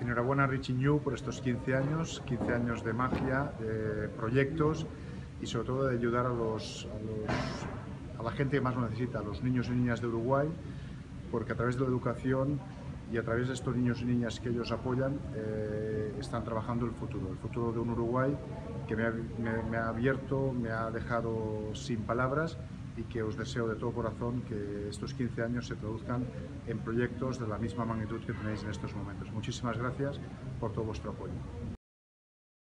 Enhorabuena Richie New por estos 15 años, 15 años de magia, de proyectos y sobre todo de ayudar a, los, a, la gente que más lo necesita, a los niños y niñas de Uruguay, porque a través de la educación y a través de estos niños y niñas que ellos apoyan eh, están trabajando el futuro, el futuro de un Uruguay que me ha abierto, me ha dejado sin palabras y que os deseo de todo corazón que estos 15 años se traduzcan en proyectos de la misma magnitud que tenéis en estos momentos. Muchísimas gracias por todo vuestro apoyo.